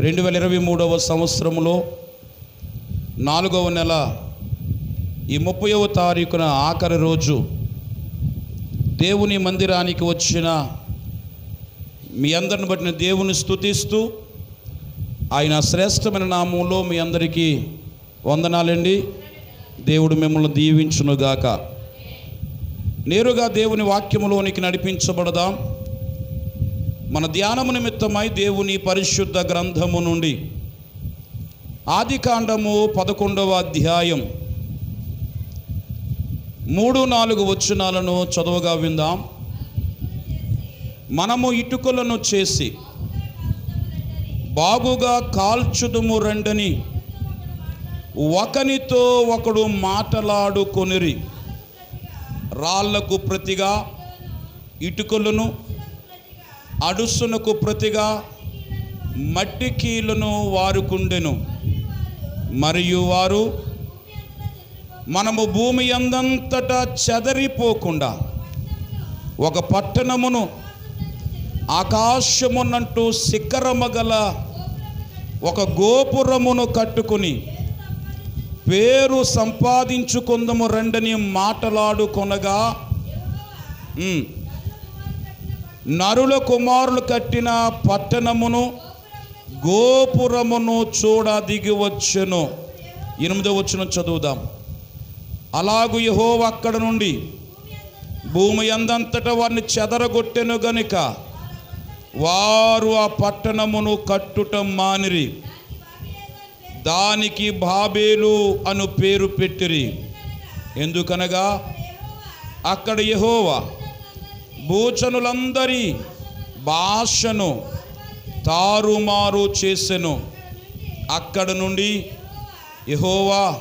రెండు వేల ఇరవై మూడవ సంవత్సరంలో నాలుగవ నెల ఈ ముప్పైవ తారీఖున ఆఖరి రోజు దేవుని మందిరానికి వచ్చిన మీ అందరిని బట్టిన దేవుని స్తుతిస్తూ ఆయన శ్రేష్టమైన నామంలో మీ అందరికీ వందనాలండి. దేవుడు మిమ్మల్ని దీవించునుగాక. నేరుగా దేవుని వాక్యములోనికి నడిపించబడదాం. మన ధ్యానము నిమిత్తమై దేవుని పరిశుద్ధ గ్రంథము నుండి ఆదికాండము పదకొండవ అధ్యాయం మూడు నాలుగు వచనాలను చదువుగా విందాం. మనము ఇటుకలను చేసి బాగుగా కాల్చుదుము రెండని ఒకనితో ఒకడు మాటలాడుకొనిరి. రాళ్ళకు ప్రతిగా ఇటుకలను అడుసునకు ప్రతిగా మట్టి కీలను వారుకుండెను మరియు వారు మనము భూమి అందంతటా చెదరిపోకుండా ఒక పట్టణమును ఆకాశమునంటూ శిఖరము గల ఒక గోపురమును కట్టుకుని పేరు సంపాదించుకుందము రెండని మాటలాడుకొనగా నరుల కుమారులు కట్టిన పట్టణమును గోపురమును చూడ దిగి వచ్చును. ఎనిమిదో వచ్చును చదువుదాం. అలాగు యహో అక్కడ నుండి భూమి అందంతటా వారిని చెదరగొట్టెను గనుక వారు ఆ పట్టణమును కట్టుటం మానిరి. దానికి బాబేలు అను పేరు పెట్టిరి. ఎందుకనగా అక్కడ యహోవా భూచనులందరి భాషను తారుమారు చేసెను. అక్కడ నుండి యహోవా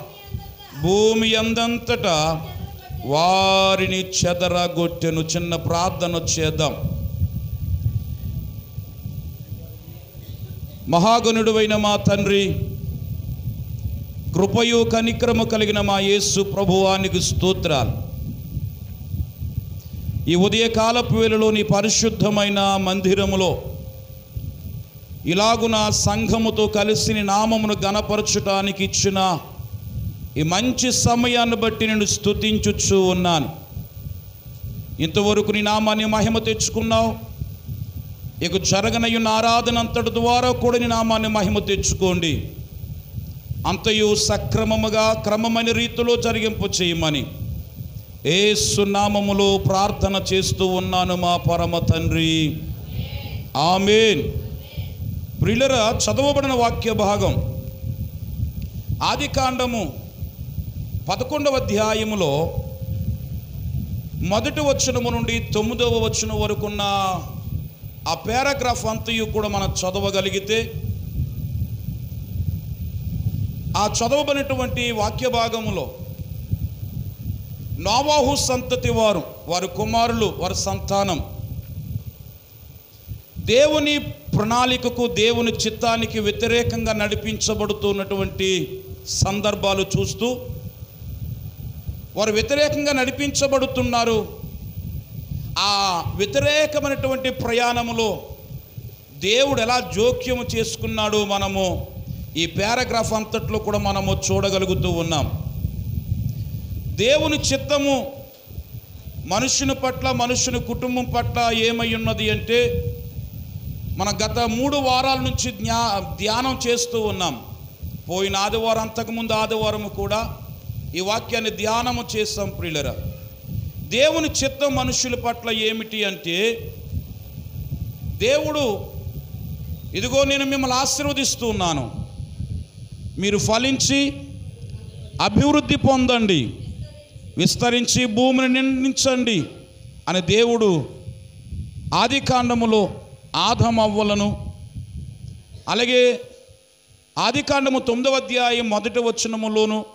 భూమి అందంతటా వారిని చెదరగొట్టెను. చిన్న ప్రార్థన చేద్దాం. మహాగణుడువైన మా తండ్రి కృపయు కనిక్రమ కలిగిన మా యేసు ప్రభువానికి స్తోత్రాలు. ఈ ఉదయకాలపు వేళలో నీ పరిశుద్ధమైన మందిరములో ఇలాగున సంఘముతో కలిసి నీ నామమును గణపరచటానికి ఇచ్చిన ఈ మంచి సమయాన్ని బట్టి నేను స్తుతించుచు ఉన్నాను. ఇంతవరకు నీ నామాన్ని మహిమ తెచ్చుకున్నావు. ఇక జరగనయ్యున్న ఆరాధన అంతటి ద్వారా కూడా నీ నామాన్ని మహిమ తెచ్చుకోండి. అంతయు సక్రమముగా క్రమమైన రీతిలో జరిగింపు చేయమని ఏ సున్నామములో ప్రార్థన చేస్తూ ఉన్నాను మా పరమ తండ్రి. ఆమెన్. ప్రిలర చదవబడిన వాక్య భాగం. ఆదికాండము పదకొండవ అధ్యాయములో మొదటి వచనము నుండి తొమ్మిదవ వచనం వరకున్న ఆ పారాగ్రాఫ్ అంతయు కూడా మనం చదవగలిగితే ఆ చదవబడినటువంటి వాక్య భాగములో నోవాహు సంతతి వారు వారి కుమారులు వారి సంతానం. దేవుని ప్రణాళికకు దేవుని చిత్తానికి వ్యతిరేకంగా నడిపించబడుతున్నటువంటి సందర్భాలు చూస్తూ వారు వ్యతిరేకంగా నడిపించబడుతున్నారు. ఆ వ్యతిరేకమైనటువంటి ప్రయాణములో దేవుడు ఎలా జోక్యము చేసుకున్నాడో మనము ఈ పారాగ్రాఫ్ అంతట్లో కూడా మనము చూడగలుగుతూ ఉన్నాం. దేవుని చిత్తము మనుషుని పట్ల మనుషుని కుటుంబం పట్ల ఏమై ఉన్నది అంటే మన గత మూడు వారాల నుంచి జ్ఞా ధ్యానం చేస్తూ ఉన్నాం. పోయిన ఆదివారం అంతకుముందు ఆదివారం కూడా ఈ వాక్యాన్ని ధ్యానము చేస్తాం ప్రియులరా. దేవుని చిత్తం మనుషుల పట్ల ఏమిటి అంటే దేవుడు ఇదిగో నేను మిమ్మల్ని ఆశీర్వదిస్తూ ఉన్నాను. మీరు ఫలించి అభివృద్ధి పొందండి. విస్తరించి భూమిని నిండించండి అని దేవుడు ఆదికాండములో ఆదమవ్వలను అలాగే ఆదికాండము తొమ్మిదవ అధ్యాయం మొదటి వచనములోను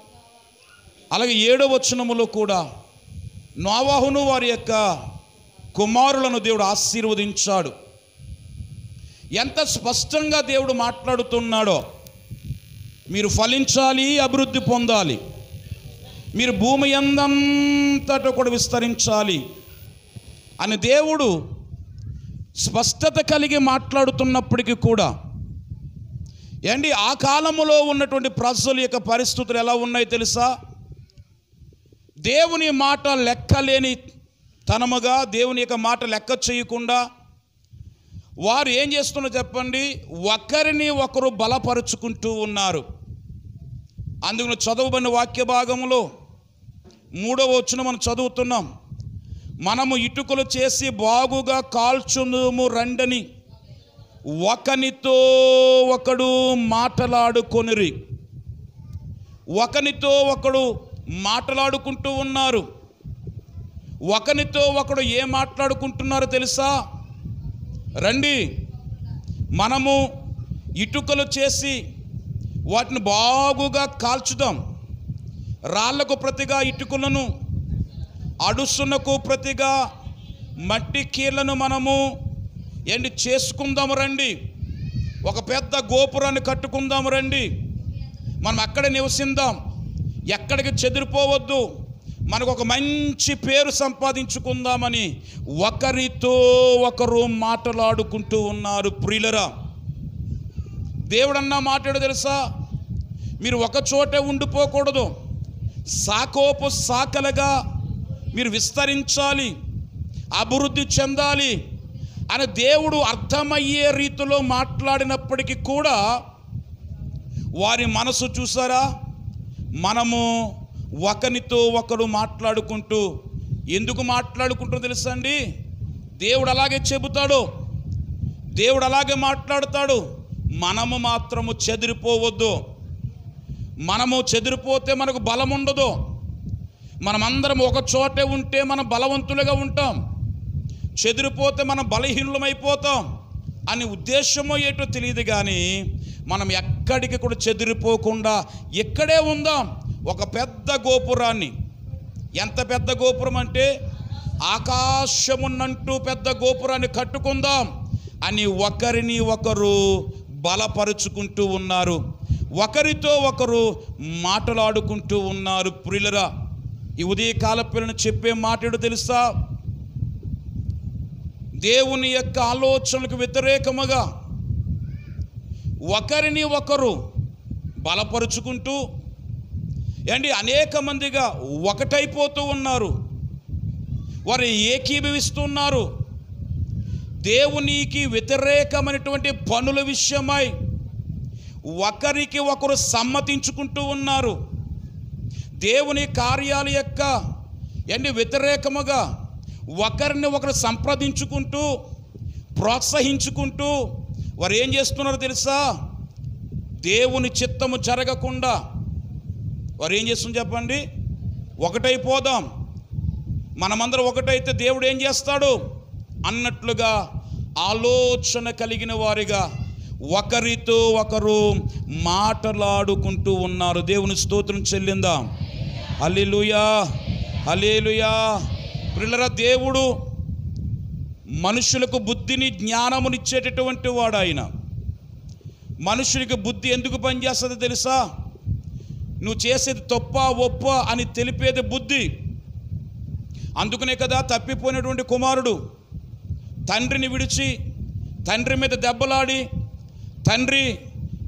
అలాగే ఏడవ వచనములో కూడా నోవాహును వారి యొక్క కుమారులను దేవుడు ఆశీర్వదించాడు. ఎంత స్పష్టంగా దేవుడు మాట్లాడుతున్నాడో మీరు ఫలించాలి అభివృద్ధి పొందాలి. మీరు భూమి ఎందంతటా కూడా విస్తరించాలి అని దేవుడు స్పష్టత కలిగి మాట్లాడుతున్నప్పటికీ కూడా ఏండి ఆ కాలములో ఉన్నటువంటి ప్రజల యొక్క పరిస్థితులు ఎలా ఉన్నాయో తెలుసా? దేవుని మాట లెక్కలేని తనముగా దేవుని యొక్క మాట లెక్క చేయకుండా వారు ఏం చేస్తున్నారు చెప్పండి? ఒకరిని ఒకరు బలపరుచుకుంటూ ఉన్నారు. అందుకు చదవబడిన వాక్య భాగంలో మూడవ వచ్చిన మనం చదువుతున్నాం. మనము ఇటుకలు చేసి బాగుగా కాల్చుము రండని. ఒకనితో ఒకడు మాటలాడుకొనిరి. ఒకనితో ఒకడు మాట్లాడుకుంటూ ఉన్నారు. ఒకనితో ఒకడు ఏ మాట్లాడుకుంటున్నారో తెలుసా? రండి. మనము ఇటుకలు చేసి వాటిని బాగుగా కాల్చుదాం. రాళ్ళకు ప్రతిగా ఇటుకలను అడుసునకు ప్రతిగా మట్టి కీళ్ళను మనము ఏంటి చేసుకుందాము రండి. ఒక పెద్ద గోపురాన్ని కట్టుకుందాము రండి. మనం అక్కడ నివసిందాం. ఎక్కడికి చెదిరిపోవద్దు. మనకు ఒక మంచి పేరు సంపాదించుకుందామని ఒకరితో ఒకరు మాట్లాడుకుంటూ ఉన్నారు ప్రియులరా. దేవుడన్నా మాట్లాడు తెలుసా? మీరు ఒక చోటే ఉండిపోకూడదు. సాకోపు సాకలుగా మీరు విస్తరించాలి అభివృద్ధి చెందాలి అని దేవుడు అర్థమయ్యే రీతిలో మాట్లాడినప్పటికీ కూడా వారి మనసు చూసారా? మనము ఒకరితో ఒకరు మాట్లాడుకుంటూ ఎందుకు మాట్లాడుకుంటూ తెలుసా అండి? దేవుడు అలాగే చెబుతాడు దేవుడు అలాగే మాట్లాడతాడు. మనము మాత్రము చెదిరిపోవద్దు. మనము చెదిరిపోతే మనకు బలం ఉండదు. మనమందరం ఒక చోటే ఉంటే మనం బలవంతులుగా ఉంటాం. చెదిరిపోతే మనం బలహీనులమైపోతాం అని ఉద్దేశమో ఏటో తెలియదు కానీ మనం ఎక్కడికి కూడా చెదిరిపోకుండా ఇక్కడే ఉందాం. ఒక పెద్ద గోపురాన్ని. ఎంత పెద్ద గోపురం అంటే ఆకాశమున్నంటూ పెద్ద గోపురాన్ని కట్టుకుందాం అని ఒకరిని ఒకరు బలపరుచుకుంటూ ఉన్నారు. ఒకరితో ఒకరు మాటలాడుకుంటూ ఉన్నారు. ప్రిలరా ఈ ఉదయకాల పిల్లని చెప్పే మాటడు తెలుసా? దేవుని యొక్క ఆలోచనలకు వ్యతిరేకముగా ఒకరిని ఒకరు బలపరుచుకుంటూ అండి అనేక మందిగా ఒకటైపోతూ ఉన్నారు. వారు ఏకీభవిస్తున్నారు. దేవునికి వ్యతిరేకమైనటువంటి పనుల విషయమై ఒకరికి ఒకరు సమ్మతించుకుంటూ ఉన్నారు. దేవుని కార్యాల యొక్క ఎన్ని వ్యతిరేకముగా ఒకరిని ఒకరు సంప్రదించుకుంటూ ప్రోత్సహించుకుంటూ వారు ఏం చేస్తున్నారో తెలుసా? దేవుని చిత్తము జరగకుండా వారు ఏం చేస్తుంది చెప్పండి? ఒకటైపోదాం. మనమందరం ఒకటైతే దేవుడు ఏం చేస్తాడు? అన్నట్లుగా ఆలోచన కలిగిన వారిగా ఒకరితో ఒకరు మాటలాడుకుంటూ ఉన్నారు. దేవుని స్తోత్రం చెల్లిందాం? హల్లెలూయా! హల్లెలూయా! పిల్లల దేవుడు మనుషులకు బుద్ధిని జ్ఞానమునిచ్చేటటువంటి వాడు ఆయన మనుషునికి బుద్ధి ఎందుకు పనిచేస్తుందో తెలుసా? నువ్వు చేసేది తప్ప ఒప్ప అని తెలిపేది బుద్ధి. అందుకనే కదా తప్పిపోయినటువంటి కుమారుడు. తండ్రిని విడిచి తండ్రి మీద దెబ్బలాడి తండ్రి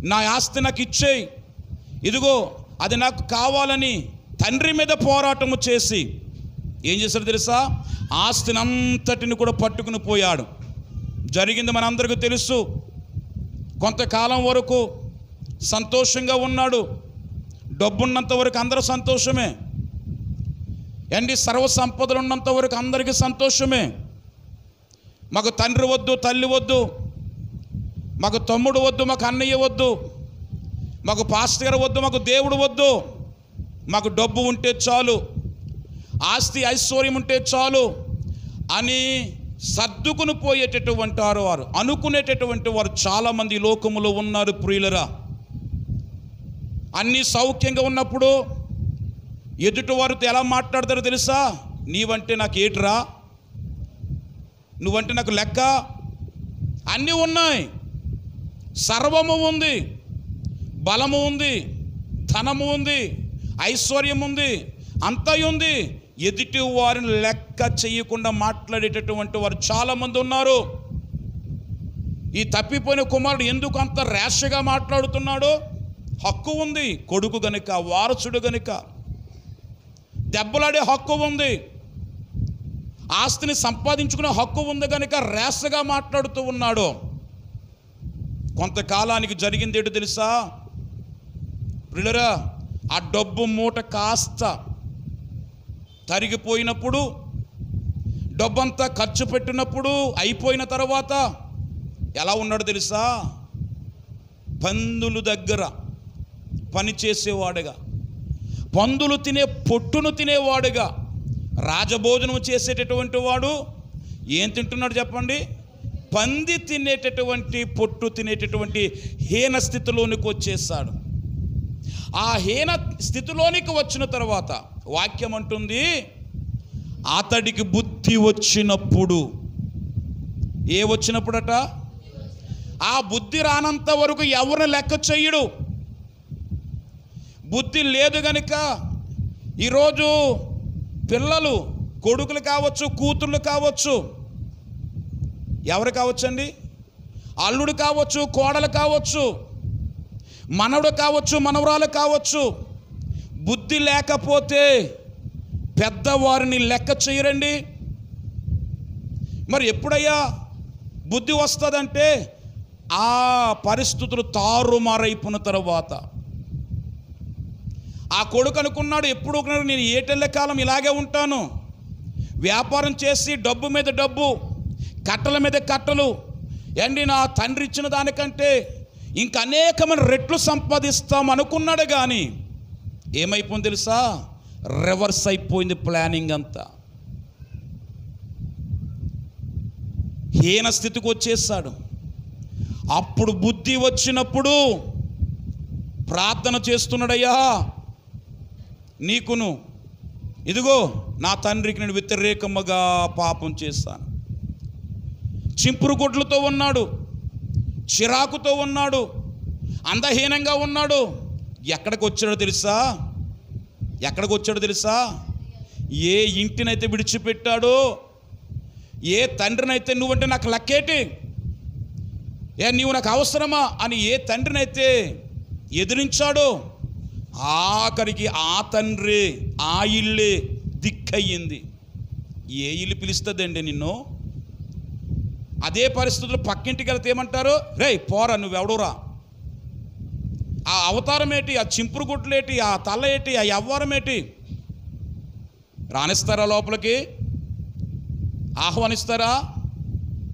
నా ఆస్తి నాకు ఇచ్చేయి. ఇదిగో అది నాకు కావాలని తండ్రి మీద పోరాటము చేసి. ఏం చేశాడు తెలుసా? ఆస్తిని అంతటిని కూడా పట్టుకుని పోయాడు. జరిగింది మనందరికీ తెలుసు. కొంతకాలం వరకు సంతోషంగా ఉన్నాడు. డబ్బున్నంత వరకు అందరూ సంతోషమే. ఎండి సర్వ సంపదలు ఉన్నంత వరకు అందరికీ సంతోషమే. మాకు తండ్రి వద్దు తల్లి వద్దు. మాకు తమ్ముడు వద్దు మాకు అన్నయ్య వద్దు మాకు పాస్టర్ గారు వద్దు మాకు దేవుడు వద్దు. మాకు డబ్బు ఉంటే చాలు ఆస్తి ఐశ్వర్యం ఉంటే చాలు అని సర్దుకుని పోయేటటువంటి వారు వారు అనుకునేటటువంటి వారు చాలామంది లోకములు లోకములో ఉన్నారు ప్రియులరా. అన్నీ సౌఖ్యంగా ఉన్నప్పుడు ఎదుటి వారితో ఎలా మాట్లాడతారో తెలుసా? నీవంటే నాకు ఏట్రా? నువ్వంటే నాకు లెక్క? అన్నీ ఉన్నాయి. సర్వము ఉంది బలము ఉంది ధనము ఉంది ఐశ్వర్యం ఉంది అంతయుంది ఉంది. ఎదుటి వారిని లెక్క చేయకుండా మాట్లాడేటటువంటి వారు చాలామంది ఉన్నారు. ఈ తప్పిపోయిన కుమారుడు ఎందుకు అంత ర్యాష్గా మాట్లాడుతున్నాడో? హక్కు ఉంది కొడుకు గనుక వారసుడు గనుక. దెబ్బలాడే హక్కు ఉంది. ఆస్తిని సంపాదించుకునే హక్కు ఉంది కనుక రేసగా మాట్లాడుతూ ఉన్నాడు. కొంతకాలానికి జరిగింది ఏంటో తెలుసా? ప్రియులరా ఆ డబ్బు మూట కాస్త తరిగిపోయినప్పుడు డబ్బంతా ఖర్చు పెట్టినప్పుడు అయిపోయిన తర్వాత ఎలా ఉన్నాడు తెలుసా? పందులు దగ్గర పని చేసేవాడుగా పందులు తినే పొట్టును తినేవాడుగా రాజభోజనం చేసేటటువంటి వాడు ఏం తింటున్నాడు చెప్పండి? పంది తినేటటువంటి పొట్టు తినేటటువంటి హీన స్థితిలోనికి వచ్చేసాడు ఆ హీన స్థితిలోనికి వచ్చిన తర్వాత వాక్యం అంటుంది అతడికి బుద్ధి వచ్చినప్పుడు. ఏ వచ్చినప్పుడట? ఆ బుద్ధి రానంత వరకు ఎవరిని లెక్క చెయ్యడు బుద్ధి లేదు గనుక ఈరోజు పిల్లలు కొడుకులు కావచ్చు కూతుర్లు కావచ్చు ఎవరు కావచ్చండి? అల్లుడు కావచ్చు కోడలు కావచ్చు మనవడు కావచ్చు మనవరాలు కావచ్చు. బుద్ధి లేకపోతే పెద్దవారిని లెక్క చేయరండి. మరి ఎప్పుడయ్యా బుద్ధి వస్తుందంటే ఆ పరిస్థితులు తారుమారైపోయిన తర్వాత. ఆ కొడుకు అనుకున్నాడు ఎప్పుడు నేను ఏటెళ్ళ కాలం ఇలాగే ఉంటాను. వ్యాపారం చేసి డబ్బు మీద డబ్బు కట్టల మీద కట్టలు. ఏంటి నా తండ్రి ఇచ్చిన దానికంటే ఇంక అనేకమైన రెట్లు సంపాదిస్తాం అనుకున్నాడు కానీ ఏమైపోయింది తెలుసా? రివర్స్ అయిపోయింది ప్లానింగ్ అంతా. హీన స్థితికి వచ్చేసాడు. అప్పుడు బుద్ధి వచ్చినప్పుడు ప్రార్థన చేస్తున్నాడయ్యా నీకును. ఇదిగో నా తండ్రికి నేను వ్యతిరేకముగా పాపం చేస్తాను చింపురు గుడ్లతో ఉన్నాడు చిరాకుతో ఉన్నాడు అందహీనంగా ఉన్నాడు. ఎక్కడికి వచ్చాడో తెలుసా? ఎక్కడికి వచ్చాడో తెలుసా? ఏ ఇంటినైతే విడిచిపెట్టాడో ఏ తండ్రినైతే నువ్వంటే నాకు లక్కేటి ఏ నీవు నాకు అవసరమా అని ఏ తండ్రినైతే ఎదిరించాడో ఆఖరికి ఆ తండ్రి ఆ ఇల్లే దిక్కయ్యింది. ఏ ఇల్లు పిలుస్తుందండి నిన్ను? అదే పరిస్థితుల్లో పక్కింటికి వెళ్తే ఏమంటారు? రే పోరా నువ్వెవడురా? ఆ అవతారం ఏంటి? ఆ చింపురు గుట్లేటి ఆ తల ఏంటి? ఆ ఎవ్వరం ఏంటి? రాణిస్తారా లోపలికి? ఆహ్వానిస్తారా?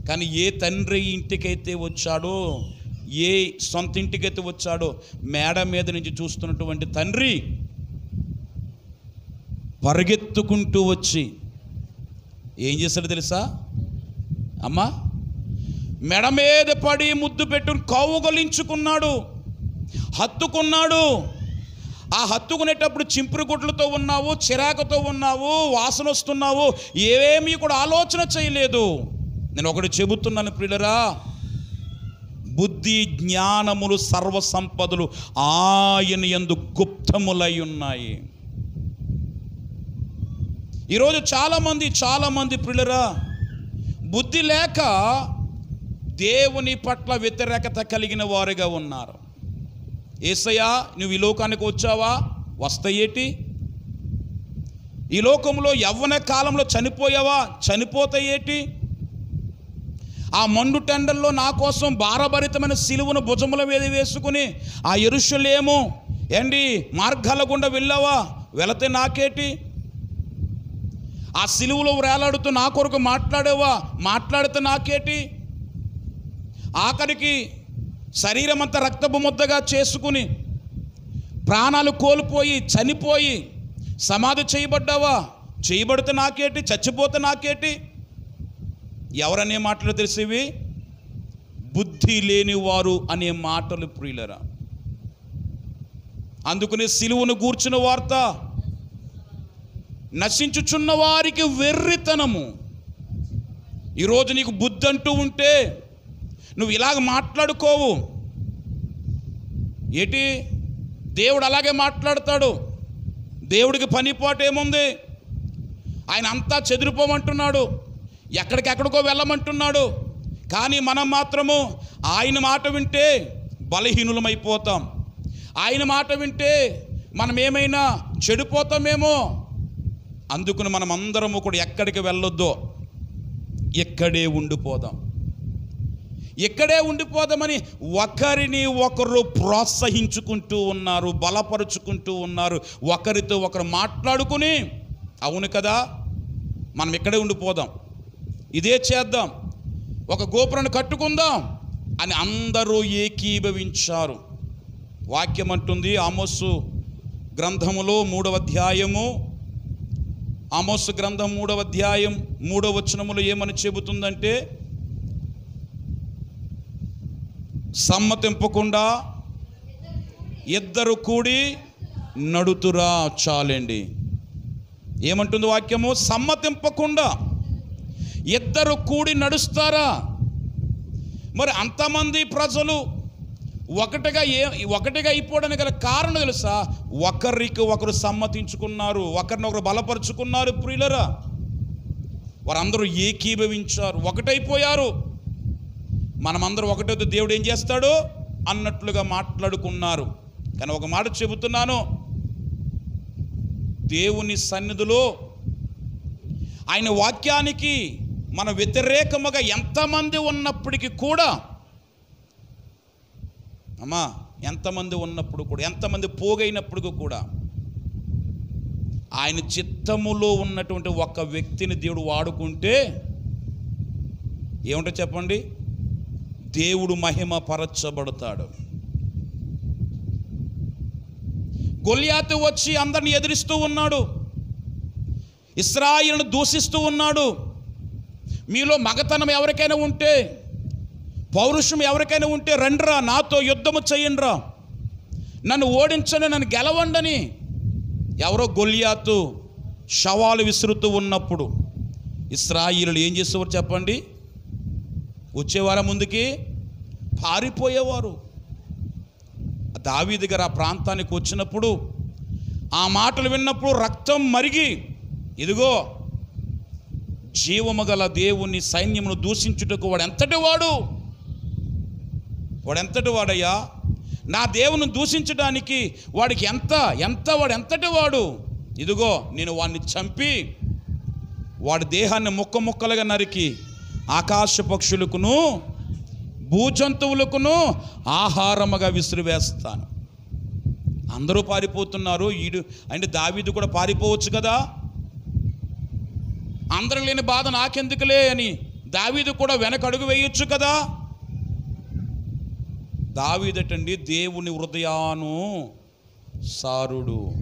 కానీ ఏ తండ్రి ఇంటికైతే వచ్చాడో ఏ సొంత ఇంటికైతే వచ్చాడో మేడ మీద నుంచి చూస్తున్నటువంటి తండ్రి పరిగెత్తుకుంటూ వచ్చి ఏం చేశాడు తెలుసా? అమ్మా మెడ మీద పడి ముద్దు పెట్టుకుని కౌగలించుకున్నాడు. హత్తుకున్నాడు. ఆ హత్తుకునేటప్పుడు చింపురు గుడ్లతో ఉన్నావు చిరాకుతో ఉన్నావు వాసన వస్తున్నావు ఏమీ కూడా ఆలోచన చేయలేదు. నేను ఒకటి చెబుతున్నాను ప్రియులరా బుద్ధి జ్ఞానములు సర్వ సంపదలు ఆయన ఎందు గుప్తములై ఉన్నాయి. ఈరోజు చాలామంది చాలామంది ప్రియులరా బుద్ధి లేక దేవుని పట్ల వ్యతిరేకత కలిగిన వారుగా ఉన్నారు. ఏసయ్యా నువ్వు ఈ లోకానికి వచ్చావా? వస్తాయేటి ఈ లోకంలో యవ్వన కాలంలో చనిపోయావా? చనిపోతాయేటి ఆ మండు టెండల్లో నా కోసం భారభరితమైన సిలువను భుజముల మీద వేసుకుని ఆ ఎరుషులేమో ఏండి మార్గాల గుండా వెళ్ళావా? వెళతే నాకేటి? ఆ సిలువలో వేలాడుతూ నా కొరకు మాట్లాడేవా? మాట్లాడితే నాకేటి? ఆఖరికి శరీరం అంతా రక్తపు ముద్దగా చేసుకుని ప్రాణాలు కోల్పోయి చనిపోయి సమాధి చేయబడ్డావా? చేయబడితే నాకేటి? చచ్చిపోతే నాకేటి? ఎవరనే మాటలు తెలిసేవి బుద్ధి లేనివారు అనే మాటలు ప్రియులరా. అందుకనే సిలువను గూర్చిన వార్త నశించుచున్న వారికి వెర్రితనము. ఈరోజు నీకు బుద్ధి అంటూ ఉంటే నువ్వు ఇలాగ మాట్లాడుకోవు. ఏటి? దేవుడు అలాగే మాట్లాడతాడు. దేవుడికి పనిపాటు ఏముంది? ఆయన అంతా చెదిరిపోమంటున్నాడు. ఎక్కడికెక్కడికో వెళ్ళమంటున్నాడు. కానీ మనం మాత్రము ఆయన మాట వింటే బలహీనులమైపోతాం. ఆయన మాట వింటే మనం ఏమైనా చెడిపోతామేమో? అందుకుని మనం అందరము కూడా ఎక్కడికి వెళ్ళొద్దో ఇక్కడే ఉండిపోదాం. ఇక్కడే ఉండిపోదామని ఒకరిని ఒకరు ప్రోత్సహించుకుంటూ ఉన్నారు బలపరుచుకుంటూ ఉన్నారు. ఒకరితో ఒకరు మాట్లాడుకుని అవును కదా మనం ఇక్కడే ఉండిపోదాం ఇదే చేద్దాం ఒక గోపురాన్ని కట్టుకుందాం అని అందరూ ఏకీభవించారు. వాక్యం అంటుంది ఆమోసు గ్రంథములో మూడవ అధ్యాయము. ఆమోసు గ్రంథం మూడవ అధ్యాయం మూడవ వచనములు ఏమని చెబుతుందంటే సమ్మతింపకుండా ఇద్దరు కూడి నడుతురా చాలండి. ఏమంటుంది వాక్యము? సమ్మతింపకుండా ఇద్దరు కూడి నడుస్తారా? మరి అంతమంది ప్రజలు ఒకటిగా ఏ ఒకటిగా అయిపోవడానికి గల కారణం తెలుసా? ఒకరికి ఒకరు సమ్మతించుకున్నారు ఒకరినొకరు బలపరుచుకున్నారు ప్రియులరా. వారందరూ ఏకీభవించారు ఒకటైపోయారు. మనమందరం ఒకటైతే దేవుడు ఏం చేస్తాడు? అన్నట్లుగా మాట్లాడుకున్నారు. కానీ ఒక మాట చెబుతున్నాను. దేవుని సన్నిధిలో ఆయన వాక్యానికి మన వ్యతిరేకముగా ఎంతమంది ఉన్నప్పటికీ కూడా అమ్మా ఎంతమంది ఉన్నప్పుడు కూడా ఎంతమంది పోగైనప్పుడు కూడా ఆయన చిత్తములో ఉన్నటువంటి ఒక వ్యక్తిని దేవుడు వాడుకుంటే ఏముంటో చెప్పండి? దేవుడు మహిమ పరచబడతాడు గొల్యాతు వచ్చి అందరిని ఎదిరిస్తూ ఉన్నాడు. ఇస్రాయిల్ను దూషిస్తూ ఉన్నాడు. మీలో మగతనం ఎవరికైనా ఉంటే పౌరుషం ఎవరికైనా ఉంటే రండ్రా నాతో యుద్ధము చేయండిరా. నన్ను ఓడించండి నన్ను గెలవండని ఎవరో గొల్యాతు శవాలు విసురుతూ ఉన్నప్పుడు ఇస్రాయిలు ఏం చేసేవారు చెప్పండి? వచ్చేవారా ముందుకి పారిపోయేవారు. దావీ దగ్గర ఆ ప్రాంతానికి వచ్చినప్పుడు ఆ మాటలు విన్నప్పుడు రక్తం మరిగి ఇదిగో జీవము గల దేవుని సైన్యమును దూషించుటకు వాడు ఎంతటి వాడు? వాడెంతటి వాడయ్యా? నా దేవుని దూషించడానికి వాడికి ఎంత ఎంత వాడు ఎంతటి వాడు? ఇదిగో నేను వాడిని చంపి వాడి దేహాన్ని ముక్క ముక్కలుగా నరికి ఆకాశ పక్షులకును భూజంతువులకును ఆహారముగా విసిరివేస్తాను. అందరూ పారిపోతున్నారు. ఈడు అంటే దావీదు కూడా పారిపోవచ్చు కదా? అందరం లేని బాధ నాకెందుకులే అని దావీదు కూడా వెనక అడుగు వేయొచ్చు కదా? దావీదటండి దేవుని హృదయాను సారుడు.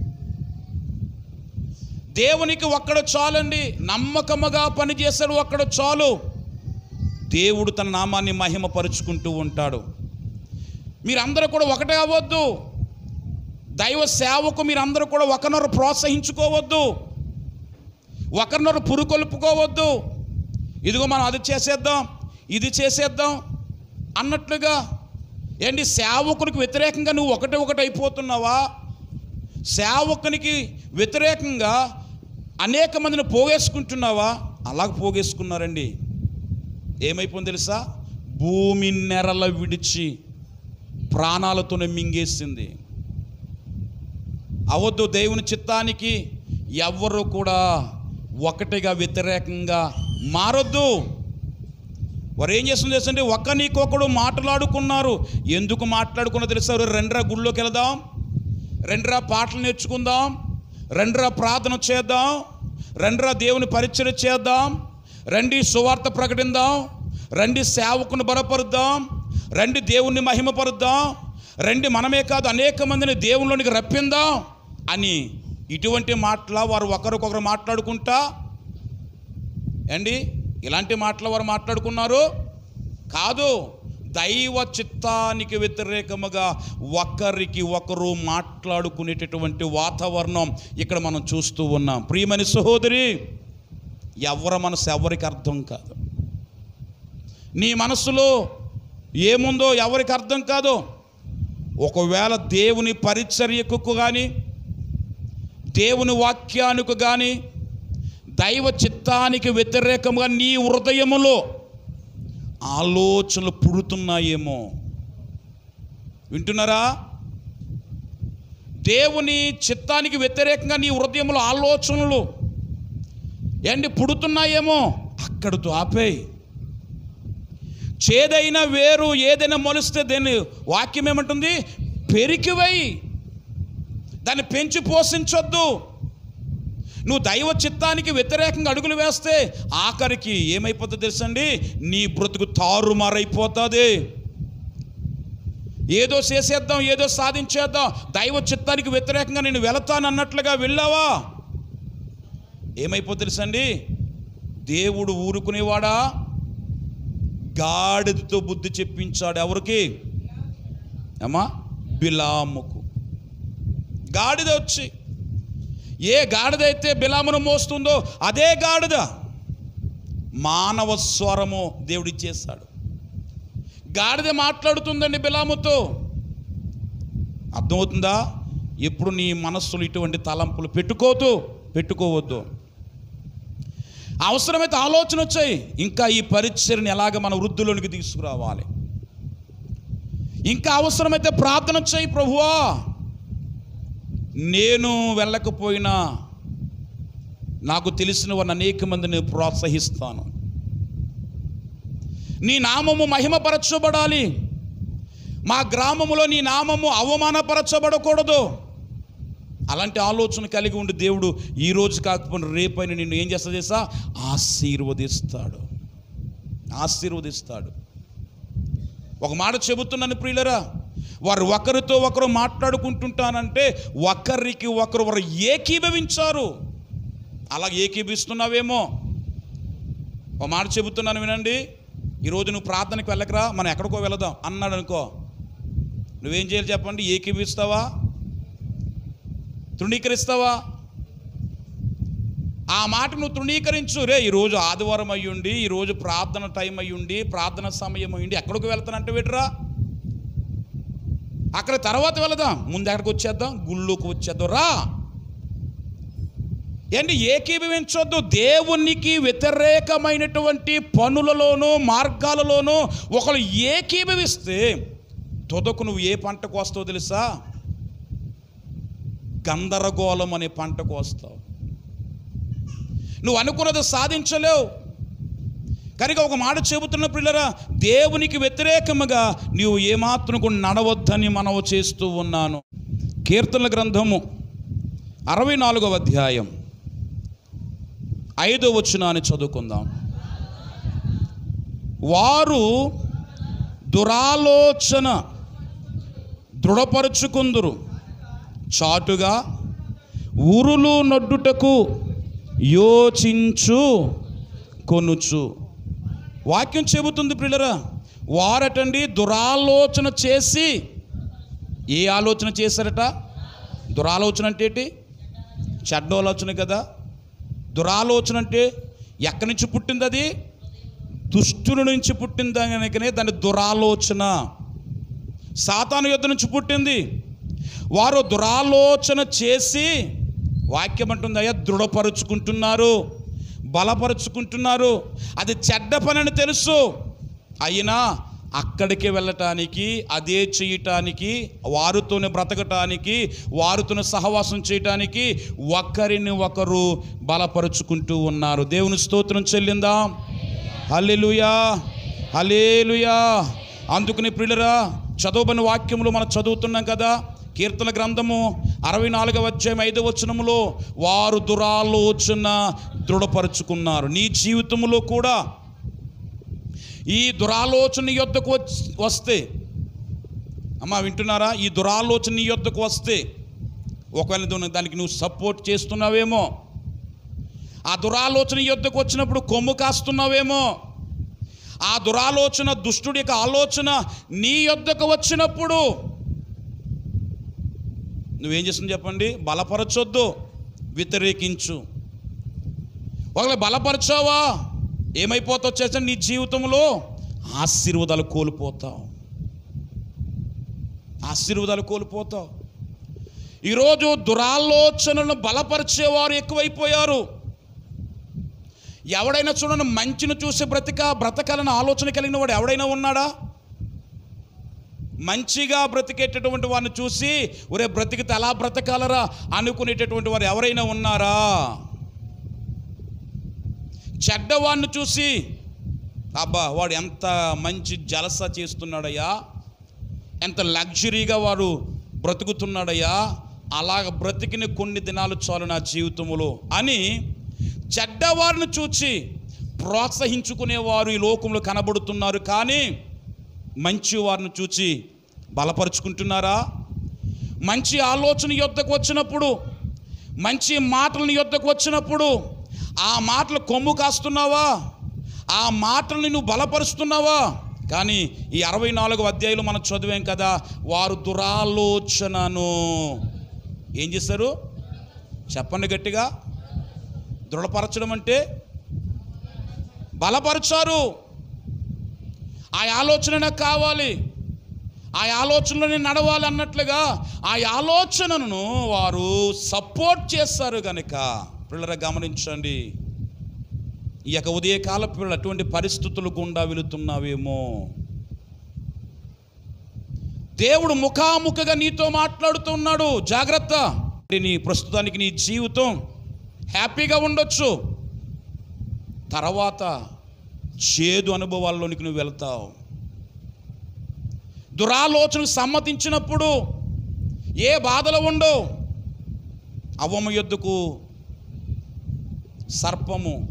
దేవునికి ఒక్కడ చాలండి. నమ్మకముగా పనిచేశాడు ఒక్కడ చాలు. దేవుడు తన నామాన్ని మహిమపరుచుకుంటూ ఉంటాడు. మీరందరూ కూడా ఒకటే అవ్వద్దు. దైవ సేవకు మీరందరూ కూడా ఒకరినొరు ప్రోత్సహించుకోవద్దు. ఒకరినొరు పురుకొల్పుకోవద్దు. ఇదిగో మనం అది చేసేద్దాం ఇది చేసేద్దాం అన్నట్లుగా. ఏంటి? సేవకునికి వ్యతిరేకంగా నువ్వు ఒకటి ఒకటి అయిపోతున్నావా? సేవకునికి వ్యతిరేకంగా అనేక మందిని పోగేసుకుంటున్నావా? అలాగ పోగేసుకున్నారండి. ఏమైపోయింది తెలుసా? భూమి నెరల విడిచి ప్రాణాలతోనే మింగేసింది. అవద్దు దేవుని చిత్తానికి ఎవ్వరు కూడా ఒకటిగా వ్యతిరేకంగా మారొద్దు. వారు ఏం చేస్తుంది తెలుసండి ఒకరికొకడు మాట్లాడుకున్నారు. ఎందుకు మాట్లాడుకున్నా తెలుసా? రెండ్రా గుళ్ళోకి వెళదాం రెండ్రా పాటలు నేర్చుకుందాం రెండ్రా ప్రార్థన చేద్దాం రెండ్రా దేవుని పరిచయం చేద్దాం రండి సువార్త ప్రకటిద్దాం రండి సేవకుని బలపరుద్దాం. రండి దేవుణ్ణి మహిమపరుద్దాం. రండి మనమే కాదు అనేక మందిని దేవునిలోనికి రప్పిందాం అని ఇటువంటి మాటల వారు ఒకరికొకరు మాట్లాడుకుంటా. ఏండి ఇలాంటి మాటలు వారు మాట్లాడుకున్నారు? కాదు దైవ చిత్తానికి వ్యతిరేకముగా ఒకరికి ఒకరు మాట్లాడుకునేటటువంటి వాతావరణం ఇక్కడ మనం చూస్తూ ఉన్నాం. ప్రియమని సహోదరి ఎవరి మనసు ఎవరికి అర్థం కాదు. నీ మనసులో ఏముందో ఎవరికి అర్థం కాదు. ఒకవేళ దేవుని పరిచర్యకు కానీ దేవుని వాక్యానికి కానీ దైవ చిత్తానికి వ్యతిరేకంగా నీ హృదయములో ఆలోచనలు పుడుతున్నాయేమో. వింటున్నారా? దేవుని చిత్తానికి వ్యతిరేకంగా నీ హృదయంలో ఆలోచనలు ఏంటి పుడుతున్నాయేమో? అక్కడితో ఆపేయి చేదైన వేరు ఏదైనా మొలిస్తే దేని వాక్యం ఏమంటుంది? పెరికివై దాన్ని పెంచి పోషించొద్దు. నువ్వు దైవ చిత్తానికి వ్యతిరేకంగా అడుగులు వేస్తే ఆఖరికి ఏమైపోతుంది తెలుసండి? నీ బ్రతుకు తారుమారైపోతుంది. ఏదో చేసేద్దాం ఏదో సాధించేద్దాం. దైవ చిత్తానికి వ్యతిరేకంగా నేను వెళతాను అన్నట్లుగా వెళ్ళావా? ఏమైపో తెలుసండి? దేవుడు ఊరుకునేవాడా? గాడిదతో బుద్ధి చెప్పించాడు ఎవరికి? అమ్మా బిలాముకు. గాడిద వచ్చి ఏ గాడిద అయితే బిలామును మోస్తుందో అదే గాడిద మానవ స్వరము దేవుడిచ్చేస్తాడు గాడిద మాట్లాడుతుందండి బిలాముతో. అర్థమవుతుందా? ఎప్పుడు నీ మనస్సులు ఇటువంటి తలంపులు పెట్టుకోవద్దు పెట్టుకోవద్దు. అవసరమైతే ఆలోచన వచ్చాయి. ఇంకా ఈ పరిచర్ని ఎలాగ మన వృద్ధులోనికి తీసుకురావాలి? ఇంకా అవసరమైతే ప్రార్థన వచ్చాయి ప్రభువా. నేను వెళ్ళకపోయినా నాకు తెలిసిన వారిని అనేక మందిని ప్రోత్సహిస్తాను. నీ నామము మహిమపరచబడాలి. మా గ్రామములో నీ నామము అవమానపరచబడకూడదు. అలాంటి ఆలోచన కలిగి ఉండి దేవుడు ఈ రోజు కాకపోయినా రేపైనా నిన్ను ఏం చేస్తా చేసా ఆశీర్వదిస్తాడు. ఆశీర్వదిస్తాడు. ఒక మాట చెబుతున్నాను ప్రియులరా వారు ఒకరితో ఒకరు మాట్లాడుకుంటుంటానంటే ఒకరికి ఒకరు వారు ఏకీభవించారు. అలా ఏకీభిస్తున్నావేమో? ఒక మాట చెబుతున్నాను వినండి. ఈరోజు నువ్వు ప్రార్థనకు వెళ్ళకరా మనం ఎక్కడికో వెళదాం. అన్నాడు అనుకో. నువ్వేం చేయాలి చెప్పండి? ఏకీభిస్తావా? తృణీకరిస్తావా? ఆ మాట నువ్వు తృణీకరించు. రే ఈరోజు ఆదివారం అయ్యుండి ఈరోజు ప్రార్థన టైం అయ్యుండి ప్రార్థన సమయం అయ్యుండి ఎక్కడికి వెళ్తానంటే వీటరా? అక్కడ తర్వాత వెళదాం. ముందు ఎక్కడికి వచ్చేద్దాం? గుళ్ళోకి వచ్చేద్దాం. రా. ఏంటి ఏకీభవించొద్దు. దేవునికి వ్యతిరేకమైనటువంటి పనులలోనూ మార్గాలలోనూ ఒకరు ఏకీభవిస్తే తుదకు నువ్వు ఏ పంటకు వస్తావో తెలుసా? గందరగోళం అనే పంటకు వస్తావు. నువ్వు అనుకున్నది సాధించలేవు. కనుక ఒక మాట చెబుతున్న పిల్లరా దేవునికి వ్యతిరేకముగా నీవు ఏమాత్రం కూడా నడవద్దని మనవ చేస్తూ ఉన్నాను. కీర్తనల గ్రంథము అరవై నాలుగవ అధ్యాయం ఐదో వచనాన్ని చదువుకుందాం. వారు దురాలోచన దృఢపరుచుకుందురు. చాటుగా ఉరులు నొడ్డుటకు యోచించు కొనుచు. వాక్యం చెబుతుంది పిల్లరా వారటండి దురాలోచన చేసి. ఏ ఆలోచన చేశారట? దురాలోచన అంటే ఏంటి? చెడ్డ ఆలోచన కదా. దురాలోచన అంటే ఎక్కడి నుంచి పుట్టింది అది? దుష్టుల నుంచి పుట్టింది కనుకనే దాని దురాలోచన. సాతాను యుద్ధ నుంచి పుట్టింది. వారు దురాలోచన చేసి వాక్యం అంటుంది అయ్యా దృఢపరుచుకుంటున్నారు బలపరుచుకుంటున్నారు. అది చెడ్డ పని అని తెలుసు. అయినా అక్కడికి వెళ్ళటానికి అదే చేయటానికి వారితోనే బ్రతకటానికి వారితోనే సహవాసం చేయటానికి ఒకరిని ఒకరు బలపరుచుకుంటూ ఉన్నారు. దేవుని స్తోత్రం చెల్లిందాం? హల్లెలూయా! హలేలుయా అందుకని ప్రియులరా చదవబని వాక్యములు మనం చదువుతున్నాం కదా. కీర్తన గ్రంథము అరవై నాలుగవ అధ్యాయం ఐదవ వచనములో వారు దురాలోచన దృఢపరుచుకున్నారు. నీ జీవితంలో కూడా ఈ దురాలోచన యొద్దకు వస్తే అమ్మా వింటున్నారా? ఈ దురాలోచన నీ యొద్దకు వస్తే ఒకవేళ దాని- దానికి నువ్వు సపోర్ట్ చేస్తున్నావేమో ఆ దురాలోచన యొద్దకు వచ్చినప్పుడు కొమ్ము కాస్తున్నావేమో ఆ దురాలోచన దుష్టుడి యొక్క ఆలోచన నీ యొద్దకు వచ్చినప్పుడు నువ్వేం చేస్తుంది చెప్పండి? బలపరచొద్దు వ్యతిరేకించు. ఒకవేళ బలపరచావా ఏమైపోతావు చేసా నీ జీవితంలో? ఆశీర్వాదాలు కోల్పోతావు. ఆశీర్వాదాలు కోల్పోతావు. ఈరోజు దురాలోచనలను బలపరిచేవారు ఎక్కువైపోయారు. ఎవడైనా చూడండి మంచిని చూసి బ్రతిక బ్రతకాలని ఆలోచన కలిగిన వాడు ఎవడైనా ఉన్నాడా? మంచిగా బ్రతికేటటువంటి వారిని చూసి ఒరే బ్రతికితే అలా బ్రతకాలరా? అనుకునేటటువంటి వారు ఎవరైనా ఉన్నారా? చెడ్డవాడిని చూసి అబ్బా వాడు ఎంత మంచి జలస చేస్తున్నాడయ్యా ఎంత లగ్జరీగా వాడు బ్రతుకుతున్నాడయ్యా అలాగ బ్రతికిన కొన్ని దినాలు చాలు నా జీవితంలో అని చెడ్డవారిని చూచి ప్రోత్సహించుకునేవారు ఈ లోకంలో కనబడుతున్నారు. కానీ మంచి వారిని చూచి బలపరుచుకుంటున్నారా? మంచి ఆలోచన యొద్దకు వచ్చినప్పుడు మంచి మాటలను యొద్దకు వచ్చినప్పుడు ఆ మాటలు కొమ్ము కాస్తున్నావా? ఆ మాటల్ని నువ్వు బలపరుస్తున్నావా? కానీ ఈ అరవై నాలుగు అధ్యాయులు మనం చదివాం కదా వారు దురాలోచనను. ఏం చేశారు చెప్పండి గట్టిగా. దృఢపరచడం అంటే బలపరచారు. ఆ ఆలోచన నాకు కావాలి. ఆ ఆలోచనలోనే నడవాలి అన్నట్లుగా ఆ ఆలోచనను వారు సపోర్ట్ చేస్తారు కనుక పిల్లల గమనించండి. ఈ యొక్క ఉదయకాల పిల్లలు అటువంటి పరిస్థితులు గుండా వెళుతున్నావేమో. దేవుడు ముఖాముఖగా నీతో మాట్లాడుతున్నాడు. జాగ్రత్త. నీ ప్రస్తుతానికి నీ జీవితం హ్యాపీగా ఉండొచ్చు. తర్వాత చేదు అనుభవాల్లోనికి నువ్వు వెళ్తావు. దురాలోచనకు సమ్మతించినప్పుడు ఏ బాధలు ఉండవు. అవ్వమ యొద్దకు సర్పము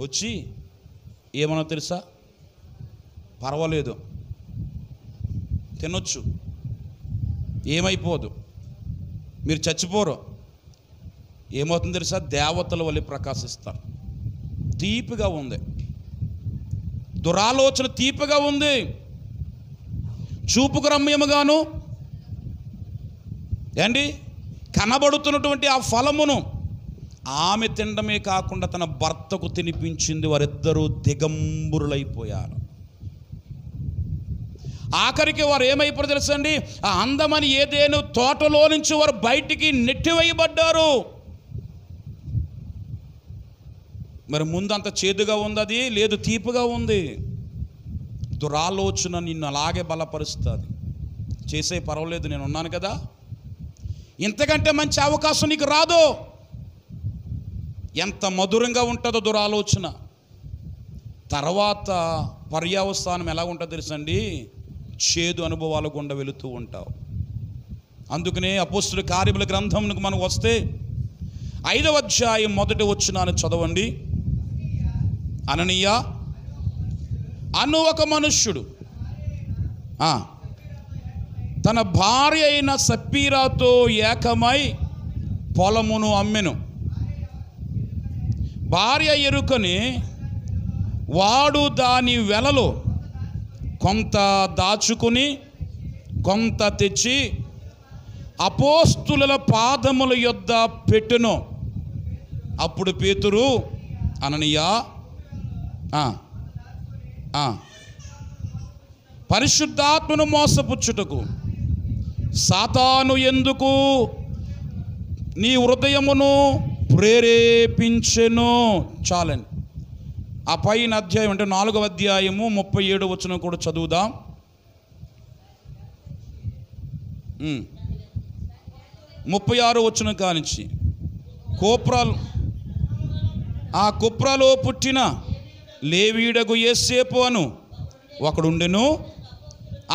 వచ్చి ఏమన్నా తెలుసా? పర్వాలేదు. తినొచ్చు. ఏమైపోదు. మీరు చచ్చిపోరు. ఏమవుతుంది తెలుసా? దేవతల వల్ల ప్రకాశిస్తారు. తీపిగా ఉంది. దురాలోచన తీపిగా ఉంది. చూపుకు రమ్యముగాను. ఏండి కనబడుతున్నటువంటి ఆ ఫలమును ఆమె తినడమే కాకుండా తన భర్తకు తినిపించింది వారిద్దరూ దిగంబురులైపోయారు. ఆఖరికి వారు ఏమైపోయారు తెలుసండి? ఆ అందమని ఏదేను తోటలో నుంచి వారు బయటికి నెట్టివేయబడ్డారు. మరి ముందంత చేదుగా ఉంది అది? లేదు తీపుగా ఉంది. దురాలోచన నిన్ను అలాగే బలపరుస్తుంది. చేసే పర్వాలేదు నేను ఉన్నాను కదా. ఇంతకంటే మంచి అవకాశం నీకు రాదు. ఎంత మధురంగా ఉంటుందో దురాలోచన. తర్వాత పర్యావస్థానం ఎలా ఉంటుందో తెలుసండి? చేదు అనుభవాల గుండా వెళుతూ ఉంటావు. అందుకనే అపోస్తుల కార్యముల గ్రంథంకు మనం వస్తే ఐదవ అధ్యాయం మొదటి వచ్చినాను చదవండి. అననీయ అను ఒక మనుష్యుడు. తన భార్య అయిన సప్పీరాతో ఏకమై పొలమును అమ్మెను. భార్య ఎరుకని వాడు దాని వెలలో కొంత దాచుకుని కొంత తెచ్చి అపోస్తుల పాదముల యొద్ద పెట్టును. అప్పుడు పేతురు అననియా? ఆ, పరిశుద్ధాత్మను మోసపుచ్చుటకు సాతాను ఎందుకు? నీ హృదయమును ప్రేరేపించెను. చాలండి. ఆ పైన అధ్యాయం అంటే నాలుగవ అధ్యాయము ముప్పై ఏడు వచ్చిన కూడా చదువుదాం. ముప్పై ఆరు వచ్చిన కానించి. కోప్రాలు ఆ కుప్రలో పుట్టిన లేవీడగు ఏసేపు అను ఒకడుండెను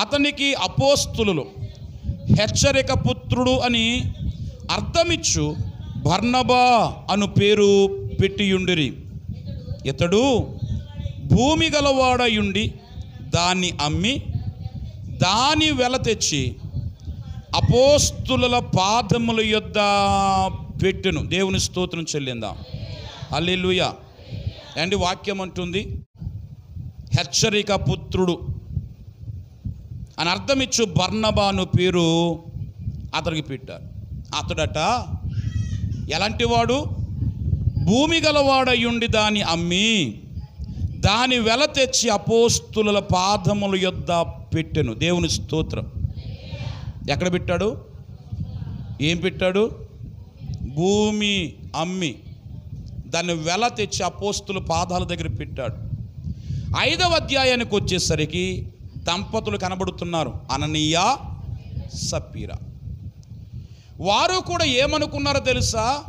అతనికి అపోస్తులు హెచ్చరిక పుత్రుడు అని అర్థమిచ్చు భర్ణబా అను పేరు పెట్టియుండిరి. ఇతడు భూమి గలవాడయుండి దాన్ని అమ్మి దాని వెల తెచ్చి అపోస్తుల పాదముల యొద్ద పెట్టును. దేవుని స్తోత్రం చెల్లిందాం. అల్లెలుయా ఏంటి వాక్యం అంటుంది? హెచ్చరిక పుత్రుడు. అని అర్థమిచ్చు బర్ణబాను పేరు అతనికి పెట్టారు. అతడట ఎలాంటివాడు? భూమి గలవాడయుండి దాన్ని అమ్మి దాని వెల తెచ్చి అపోస్తుల పాదముల యొద్ద పెట్టెను. దేవుని స్తోత్రం. ఎక్కడ పెట్టాడు? ఏం పెట్టాడు? భూమి అమ్మి. దాన్ని వెల తెచ్చి అపోస్తుల పాదాల దగ్గర పెట్టాడు. ఐదవ అధ్యాయానికి వచ్చేసరికి దంపతులు కనబడుతున్నారు. అననీయ సప్పీరా. వారు కూడా ఏమనుకున్నారో తెలుసా?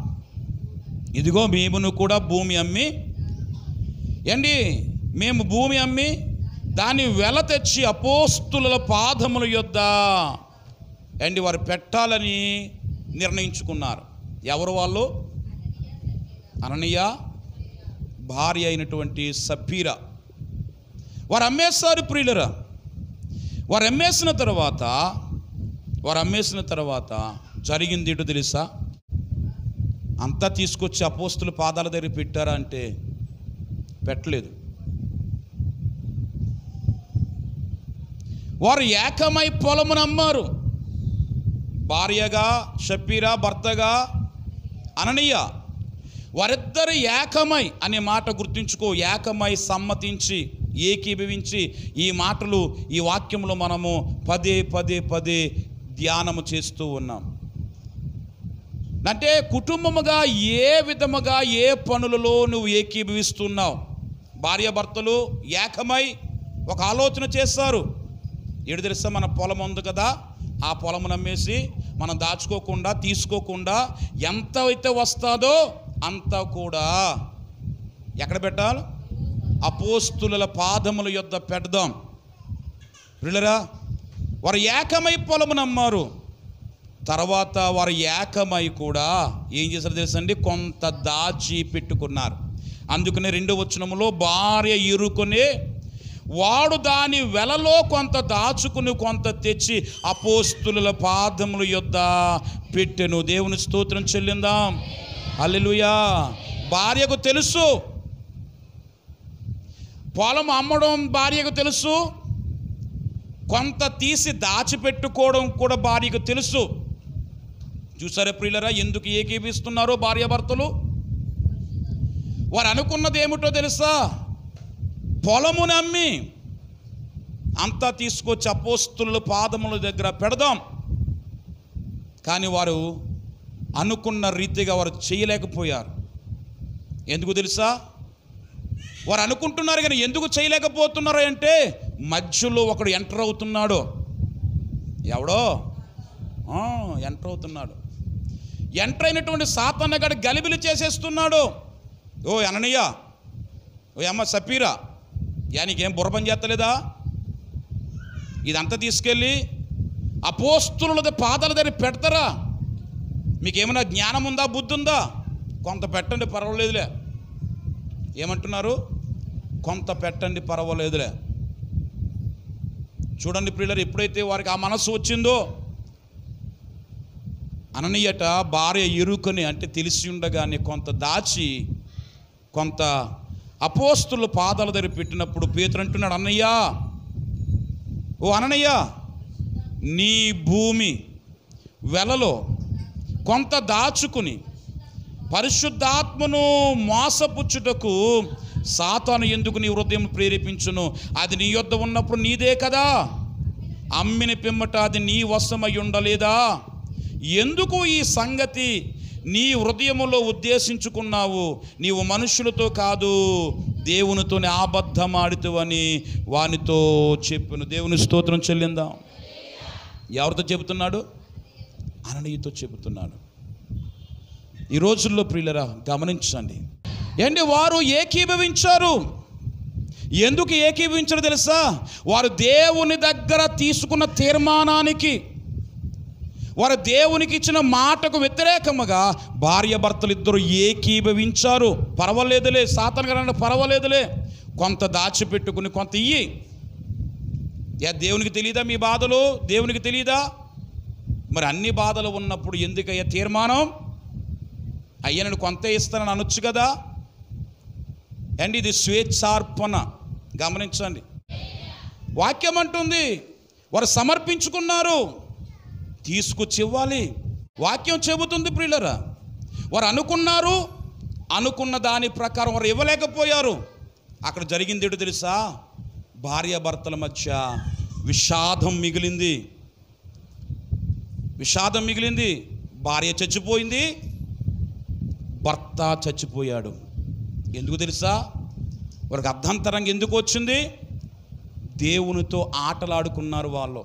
ఇదిగో మేమును కూడా భూమి అమ్మి ఏండి మేము భూమి అమ్మి దాన్ని వెల తెచ్చి అపోస్తుల పాదముల యొద్ద ఏండి వారు పెట్టాలని నిర్ణయించుకున్నారు. ఎవరు వాళ్ళు? అననీయ భార్య అయినటువంటి సబ్బీరా వారు అమ్మేస్తారు ప్రియులరా. వారు అమ్మేసిన తర్వాత వారు అమ్మేసిన తర్వాత జరిగింది ఏంటో తెలుసా? అంతా తీసుకొచ్చి అపోస్తులు పాదాల దగ్గర పెట్టారా అంటే పెట్టలేదు. వారు ఏకమై పొలమును అమ్మారు. భార్యగా షపీరా భర్తగా అననీయ వారిద్దరు ఏకమై అనే మాట గుర్తుంచుకో ఏకమై సమ్మతించి ఏకీభవించి ఈ మాటలు ఈ వాక్యంలో మనము పదే పదే పదే ధ్యానము చేస్తూ ఉన్నాం. అంటే కుటుంబముగా ఏ విధముగా ఏ పనులలో నువ్వు ఏకీభవిస్తున్నావు? భార్యాభర్తలు ఏకమై ఒక ఆలోచన చేస్తారు. ఏడు తెలుసా మన పొలం ఉంది కదా ఆ పొలము నమ్మేసి మనం దాచుకోకుండా తీసుకోకుండా ఎంత అయితే వస్తుందో అంతా కూడా ఎక్కడ పెట్టాలి? అపోస్తుల పాదముల యొద్ద పెడదాం. పిల్లరా వారు ఏకమై పొలము నమ్మారు. తర్వాత వారు ఏకమై కూడా ఏం చేశారు తెలుసండి? కొంత దాచి పెట్టుకున్నారు. అందుకనే రెండో వచనములో భార్య ఇరుకునే వాడు దాని వెలలో కొంత దాచుకుని కొంత తెచ్చి అపోస్తుల పాదముల యొద్ద పెట్టెను. దేవుని స్తోత్రం చెల్లిందాం. అల్లెలుయా భార్యకు తెలుసు. పొలం అమ్మడం భార్యకు తెలుసు. కొంత తీసి దాచిపెట్టుకోవడం కూడా భార్యకు తెలుసు. చూసారా ప్రియులరా ఎందుకు ఏకీపిస్తున్నారో భార్యాభర్తలు? వారు అనుకున్నది ఏమిటో తెలుసా? పొలము నమ్మి అంతా తీసుకొచ్చి అపోస్తుల పాదముల దగ్గర పెడదాం. కానీ వారు అనుకున్న రీతిగా వారు చేయలేకపోయారు. ఎందుకు తెలుసా? వారు అనుకుంటున్నారు కానీ ఎందుకు చేయలేకపోతున్నారు అంటే మధ్యలో ఒకడు ఎంటర్ అవుతున్నాడు. ఎవడో? ఎంటర్ అవుతున్నాడు. ఎంటర్ అయినటువంటి సాతన్నగాడు గలిబిలి చేసేస్తున్నాడు. ఓ అననయ్య ఓ అమ్మ సపీరా యా నీకేం బుర్ర చేస్తలేదా? ఇదంతా తీసుకెళ్ళి అపోస్తుల పాదాల దగ్గర పెడతారా? మీకేమైనా జ్ఞానం ఉందా బుద్ధి ఉందా కొంత పెట్టండి పర్వాలేదులే. ఏమంటున్నారు? కొంత పెట్టండి పర్వాలేదులే. చూడండి పిల్లలు ఎప్పుడైతే వారికి ఆ మనస్సు వచ్చిందో అననీయట భార్య ఇరుకని అంటే తెలిసి ఉండగానే కొంత దాచి కొంత అపోస్తులు పాదాల దగ్గర పెట్టినప్పుడు పేతురు అంటున్నాడు అన్నయ్య ఓ అననయ్య నీ భూమి వెలలో కొంత దాచుకుని పరిశుద్ధాత్మను మోసపుచ్చుటకు సాతాను ఎందుకు నీ హృదయం ప్రేరేపించును? అది నీ యొద్ద ఉన్నప్పుడు నీదే కదా. అమ్మిన పిమ్మట అది నీ వశమై ఉండలేదా? ఎందుకు ఈ సంగతి నీ హృదయములో ఉద్దేశించుకున్నావు? నీవు మనుషులతో కాదు దేవునితోనే అబద్ధమాడుతువని వానితో చెప్పిన దేవుని స్తోత్రం చెల్లిందాం. ఎవరితో చెబుతున్నాడు? అననీయతో చెబుతున్నాడు. ఈ రోజుల్లో ప్రియులరా గమనించండి. ఏంటి వారు ఏకీభవించారు? ఎందుకు ఏకీభవించారు తెలుసా? వారు దేవుని దగ్గర తీసుకున్న తీర్మానానికి వారు దేవునికి ఇచ్చిన మాటకు వ్యతిరేకముగా భార్య భర్తలు ఇద్దరు ఏకీభవించారు. పర్వాలేదులే సాతన గారు పర్వాలేదులే. కొంత దాచిపెట్టుకుని కొంత ఇయ్యి. యా దేవునికి తెలియదా మీ బాధలు? దేవునికి తెలియదా మరి అన్ని బాధలు ఉన్నప్పుడు ఎందుకయ్యా తీర్మానం? అయ్యా కొంత ఇస్తానని అనొచ్చు కదా? అండ్ ఇది స్వేచ్ఛార్పణ. గమనించండి. వాక్యం అంటుంది వారు సమర్పించుకున్నారు. తీసుకొచ్చి ఇవ్వాలి వాక్యం చెబుతుంది ప్రియులరా. వారు అనుకున్నారు. అనుకున్న దాని ప్రకారం వారు ఇవ్వలేకపోయారు. అక్కడ జరిగింది ఏంటో తెలుసా? భార్యాభర్తల మధ్య విషాదం మిగిలింది. విషాదం మిగిలింది భార్య చచ్చిపోయింది భర్త చచ్చిపోయాడు. ఎందుకు తెలుసా? వారికి అర్ధంతరంగా ఎందుకు వచ్చింది? దేవునితో ఆటలాడుకున్నారు వాళ్ళు.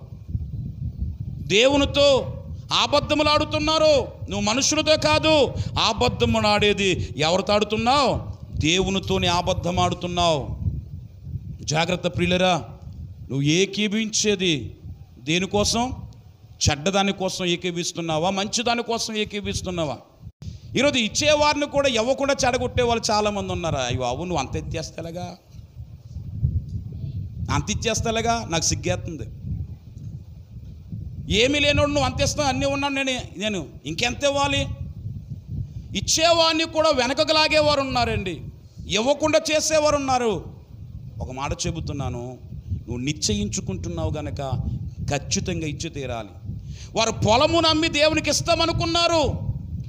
దేవునితో ఆబద్ధములాడుతున్నారు నువ్వు మనుషులతో కాదు ఆబద్ధములు ఆడేది ఎవరితో ఆడుతున్నావు? దేవునితోనే అబద్ధం ఆడుతున్నావు. జాగ్రత్త ప్రియులరా నువ్వు ఏకీభించేది దేనికోసం? చెడ్డదాని కోసం ఏకీవిస్తున్నావా మంచిదాని కోసం ఏకీవిస్తున్నావా ఈరోజు ఇచ్చేవారిని కూడా ఇవ్వకుండా చెడగొట్టే వాళ్ళు చాలామంది ఉన్నారు? అయ్యో అవు నువ్వు అంత ఎత్తేస్తేలాగా అంత ఇచ్చేస్తేలాగా నాకు సిగ్గేస్తుంది. ఏమీ లేనోడు నువ్వు అంత ఇస్తావు అన్నీ ఉన్నాను నేను నేను ఇంకెంత ఇవ్వాలి? ఇచ్చేవాడిని కూడా వెనకకు లాగేవారు ఉన్నారండి. ఇవ్వకుండా చేసేవారు ఉన్నారు. ఒక మాట చెబుతున్నాను నువ్వు నిశ్చయించుకుంటున్నావు గనక ఖచ్చితంగా ఇచ్చి తీరాలి. వారు పొలము నమ్మి దేవునికి ఇస్తామనుకున్నారు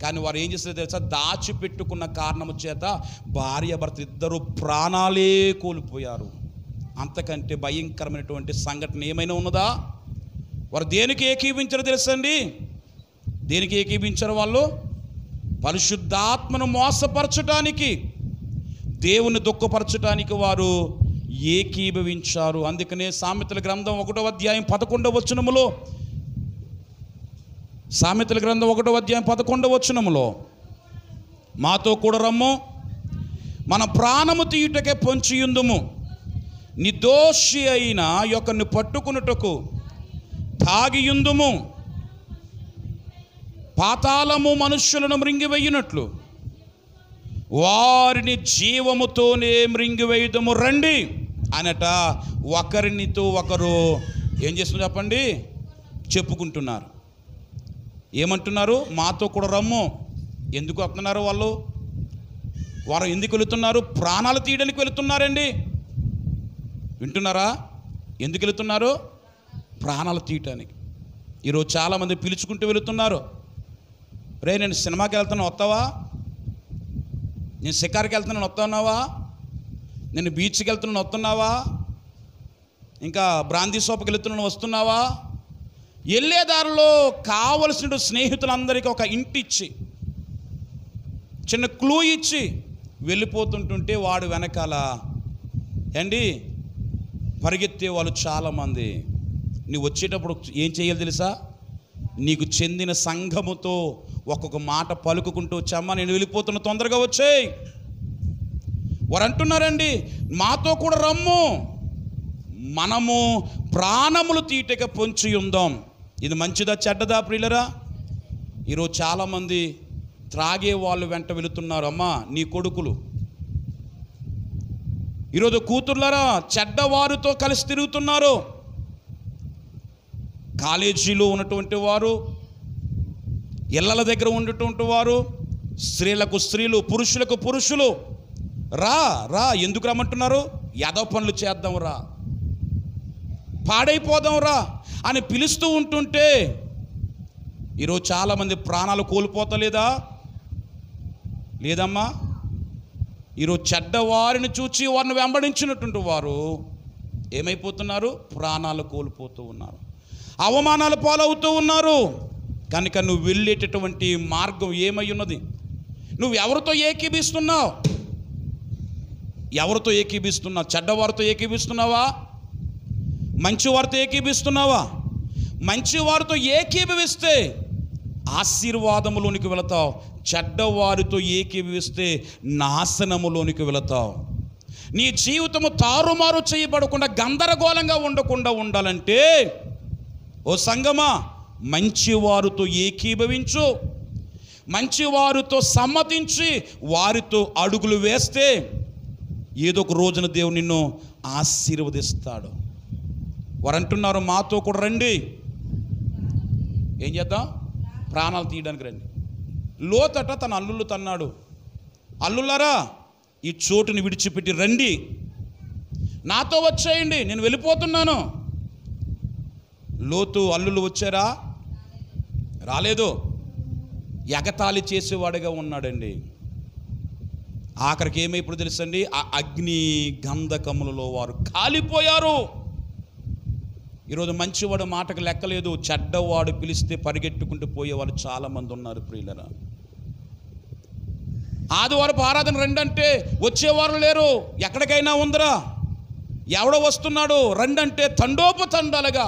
కానీ వారు ఏం చేస్తారు తెలుసా? దాచిపెట్టుకున్న కారణము చేత భార్య భర్త ఇద్దరు ప్రాణాలే కోల్పోయారు. అంతకంటే భయంకరమైనటువంటి సంఘటన ఏమైనా ఉన్నదా? వారు దేనికి ఏకీభించారో తెలుసండి? దేనికి ఏకీభించారు వాళ్ళు? పరిశుద్ధాత్మను మోసపరచటానికి దేవుని దుఃఖపరచటానికి వారు ఏకీభవించారు. అందుకనే సామెతల గ్రంథం ఒకటో అధ్యాయం పదకొండవ వచనములో సామెతల గ్రంథం ఒకటో అధ్యాయం పదకొండవ వచనములో మాతో కూడా రమ్ము మన ప్రాణము తీయుటకే పొంచియుందుము. నిర్దోషి అయిన యొక్కని పట్టుకునుటకు తాగియుందుము. పాతాళము మనుష్యులను మృంగివేయునట్లు. వారిని జీవముతోనే మృంగివేయుదము. రండి! అనట ఒకరినితో ఒకరు ఏం చేస్తున్నారు చెప్పండి? చెప్పుకుంటున్నారు. ఏమంటున్నారు? మాతో కూడా రమ్ము. ఎందుకు వస్తున్నారు వాళ్ళు? వారు ఎందుకు వెళుతున్నారు? ప్రాణాలు తీయడానికి వెళుతున్నారండి. వింటున్నారా? ఎందుకు వెళుతున్నారు? ప్రాణాలు తీయటానికి. ఈరోజు చాలామంది పిలుచుకుంటూ వెళుతున్నారు. రే నేను సినిమాకి వెళ్తాను వస్తావా? నేను షికార్కి వెళ్తున్నాను వస్తున్నావా? నేను బీచ్కి వెళ్తున్నాను వస్తున్నావా? ఇంకా బ్రాందీ సోపకి వెళుతున్నాను వస్తున్నావా? వెళ్ళే దారిలో కావలసిన స్నేహితులందరికీ ఒక ఇంటి ఇచ్చి చిన్న క్లూ ఇచ్చి వెళ్ళిపోతుంటుంటే వాడు వెనకాల ఏండి పరిగెత్తే వాళ్ళు చాలామంది నువ్వు వచ్చేటప్పుడు ఏం చేయాలి తెలుసా? నీకు చెందిన సంఘముతో ఒక్కొక్క మాట పలుకుకుంటూ వచ్చామ్మా నేను వెళ్ళిపోతున్న తొందరగా వచ్చేయ్. వారు అంటున్నారండి మాతో కూడా రమ్ము మనము ప్రాణములు తీటక పొంచి ఉందాం. ఇది మంచిదా చెడ్డదా ప్రియులరా? ఈరోజు చాలామంది త్రాగే వాళ్ళు వెంట వెళుతున్నారు. అమ్మా నీ కొడుకులు. ఈరోజు కూతుర్లరా చెడ్డవారితో కలిసి తిరుగుతున్నారు. కాలేజీలో ఉన్నటువంటి వారు ఇళ్ళల దగ్గర ఉన్నటువంటి వారు స్త్రీలకు స్త్రీలు పురుషులకు పురుషులు రా రా ఎందుకు రమ్మంటున్నారు? యాదవ పనులు చేద్దాం రా. పాడైపోదాం రా. అని పిలుస్తూ ఉంటుంటే ఈరోజు చాలామంది ప్రాణాలు కోల్పోతలేదా? లేదమ్మా. ఈరోజు చెడ్డవారిని చూచి వారిని వెంబడించినటువంటి వారు ఏమైపోతున్నారు? ప్రాణాలు కోల్పోతూ ఉన్నారు. అవమానాలు పాలవుతూ ఉన్నారు. కనుక నువ్వు వెళ్ళేటటువంటి మార్గం ఏమై ఉన్నది? నువ్వు ఎవరితో ఏకీభిస్తున్నావు? ఎవరితో ఏకీభిస్తున్నావు? చెడ్డవారితో ఏకీభిస్తున్నావా? మంచివారితో ఏకీభిస్తున్నావా? మంచివారితో ఏకీభవిస్తే ఆశీర్వాదములోనికి వెళతావు. చెడ్డవారితో ఏకీభవిస్తే నాశనములోనికి వెళతావు. నీ జీవితము తారుమారు చేయబడకుండా గందరగోళంగా ఉండకుండా ఉండాలంటే ఓ సంగమా మంచివారితో ఏకీభవించు. మంచివారితో సమ్మతించి వారితో అడుగులు వేస్తే ఏదో ఒక రోజున దేవుడు నిన్ను ఆశీర్వదిస్తాడు. వారు అంటున్నారు మాతో కూడా రండి. ఏం చేద్దాం? ప్రాణాలు తీయడానికి రండి. లోతట తన అల్లుళ్ళు తన్నాడు. అల్లులారా ఈ చోటుని విడిచిపెట్టి రండి. నాతో వచ్చేయండి నేను వెళ్ళిపోతున్నాను. లోతు అల్లులు వచ్చారా? రాలేదు. ఎగతాళి చేసేవాడిగా ఉన్నాడండి. ఆఖరికి ఏమై తెలుసండి? ఆ అగ్ని గంధకములలో వారు కాలిపోయారు. ఈరోజు మంచివాడు మాటకు లెక్కలేదు చెడ్డవాడు పిలిస్తే పరిగెట్టుకుంటూ పోయేవారు చాలామంది ఉన్నారు ప్రియులరా. ఆదివారపు ఆరాధన రండంటే వచ్చేవారు లేరు ఎక్కడికైనా ఉందిరా. ఎవడో వస్తున్నాడు రండంటే తండోపతండాలుగా.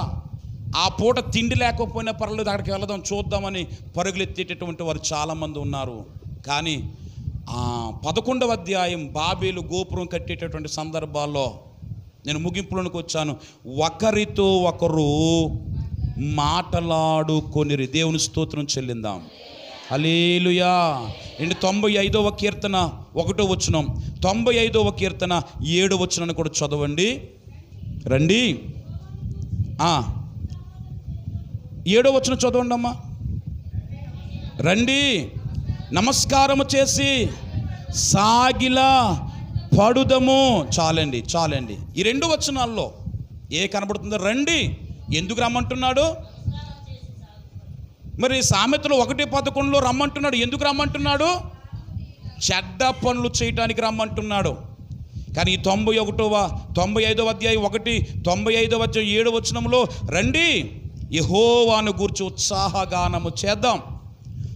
ఆ పూట తిండి లేకపోయినా పర్లేదు అక్కడికి వెళదాం చూద్దామని పరుగులెత్తేటటువంటి వారు చాలామంది ఉన్నారు. కానీ పదకొండవ అధ్యాయం బాబేలు గోపురం కట్టేటటువంటి సందర్భాల్లో నేను ముగింపులోనికి వచ్చాను. ఒకరితో ఒకరు మాటలాడుకొనిరి. దేవుని స్తోత్రం చెల్లిందాం. హలేలుయా ఏంటి తొంభై ఐదవ కీర్తన ఒకటో వచనం. తొంభై ఐదవ కీర్తన ఏడో వచనాన్ని కూడా చదవండి. రండి. ఏడో వచనం చదవండి అమ్మా. రండి. నమస్కారము చేసి సాగిలా పడుదము. చాలండి చాలండి. ఈ రెండు వచనాల్లో ఏ కనబడుతుందో రండి. ఎందుకు రమ్మంటున్నాడు? మరి సామెతలు ఒకటి పదకొండులో రమ్మంటున్నాడు. ఎందుకు రమ్మంటున్నాడు? చెడ్డ పనులు చేయటానికి రమ్మంటున్నాడు. కానీ తొంభై ఒకటవ తొంభై ఐదవ అధ్యాయం ఒకటి తొంభై ఐదవ అధ్యాయం ఏడు వచనంలో రండి. యహోవాను గూర్చి ఉత్సాహగానము చేద్దాం.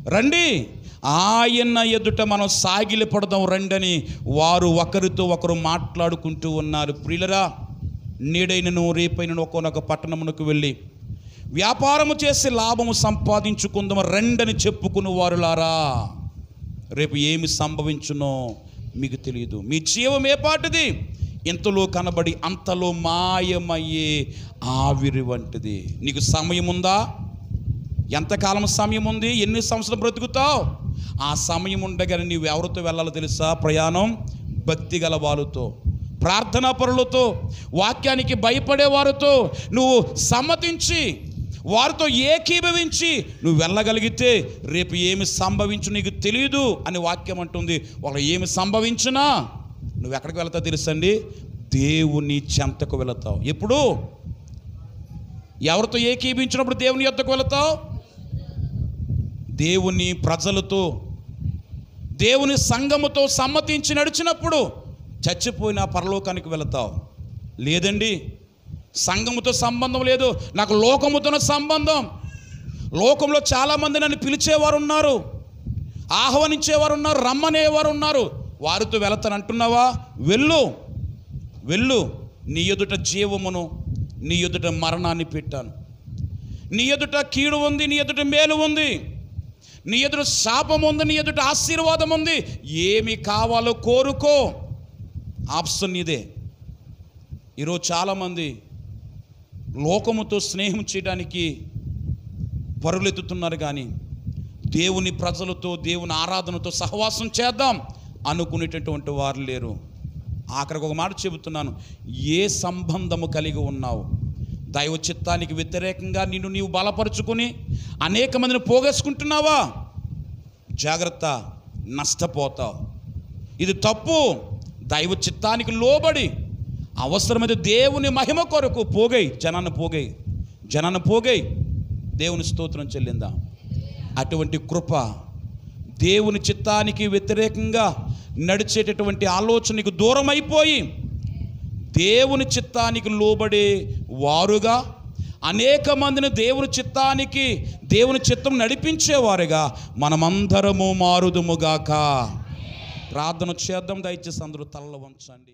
రండి. ఆయన ఎదుట మనం సాగిలి పడదాం రండని వారు ఒకరితో ఒకరు మాట్లాడుకుంటూ ఉన్నారు. ప్రియులరా నేడైనను రేపైనను ఒక్కొనొక పట్టణమునకు వెళ్ళి వ్యాపారము చేసి లాభము సంపాదించుకుందాం రండని చెప్పుకుని వారులారా రేపు ఏమి సంభవించునో మీకు తెలియదు. మీ జీవం ఏ పాటిది? ఇంతలో కనబడి అంతలో మాయమయ్యే ఆవిరి వంటిది. నీకు సమయం ఉందా ఎంతకాలం సమయం ఉంది? ఎన్ని సంవత్సరాలు బ్రతుకుతావు? ఆ సమయం ఉండగానే నీవు ఎవరితో వెళ్ళాలో తెలుసా? ప్రయాణం భక్తి గల వారితో ప్రార్థనా పరులతో వాక్యానికి భయపడే వారితో నువ్వు సమ్మతించి వారితో ఏకీభవించి నువ్వు వెళ్ళగలిగితే రేపు ఏమి సంభవించు నీకు తెలియదు అని వాక్యం అంటుంది. వాళ్ళు ఏమి సంభవించినా నువ్వు ఎక్కడికి వెళతావు తెలుసండి? దేవుని చెంతకు వెళతావు. ఎప్పుడు? ఎవరితో ఏకీభించినప్పుడు దేవుని యొద్దకు వెళతావు? దేవుని ప్రజలతో దేవుని సంఘముతో సమ్మతించి నడిచినప్పుడు చచ్చిపోయిన పరలోకానికి వెళతావు. లేదండి సంఘముతో సంబంధం లేదు నాకు లోకముతో సంబంధం. లోకంలో చాలామంది నన్ను పిలిచేవారు ఉన్నారు ఆహ్వానించేవారు ఉన్నారు రమ్మనేవారు ఉన్నారు వారితో వెళతాను అంటున్నావా? వెళ్ళు వెళ్ళు. నీ ఎదుట జీవమును నీ ఎదుట మరణాన్ని పెట్టాను. నీ ఎదుట కీడు ఉంది నీ ఎదుట మేలు ఉంది. నీ ఎదుట శాపం ఉంది నీ ఎదుట ఆశీర్వాదం ఉంది. ఏమి కావాలో కోరుకో. ఆప్షన్ ఇదే ఈరోజు చాలామంది లోకముతో స్నేహం చేయడానికి పరులెత్తుతున్నారు కానీ దేవుని ప్రజలతో దేవుని ఆరాధనతో సహవాసం చేద్దాం అనుకునేటటువంటి వారు లేరు. ఆఖరికి ఒక మాట చెబుతున్నాను ఏ సంబంధము కలిగి ఉన్నావు? దైవ చిత్తానికి వ్యతిరేకంగా నిన్ను నీవు బలపరుచుకొని అనేక మందిని పోగేసుకుంటున్నావా? జాగ్రత్త నష్టపోతావు. ఇది తప్పు. దైవ చిత్తానికి లోబడి అవసరమైతే దేవుని మహిమ కొరకు పోగై జనాన్ని పోగై జనాన్ని పోగై దేవుని స్తోత్రం చెల్లిందా? అటువంటి కృప దేవుని చిత్తానికి వ్యతిరేకంగా నడిచేటటువంటి ఆలోచనకు దూరం అయిపోయి దేవుని చిత్తానికి లోబడే వారుగా అనేక మందిని దేవుని చిత్తానికి దేవుని చిత్తం నడిపించేవారుగా మనమందరము మారుదుముగాక. ప్రార్థన చేద్దాం దయచేసి అందరూ తలలు వంచండి.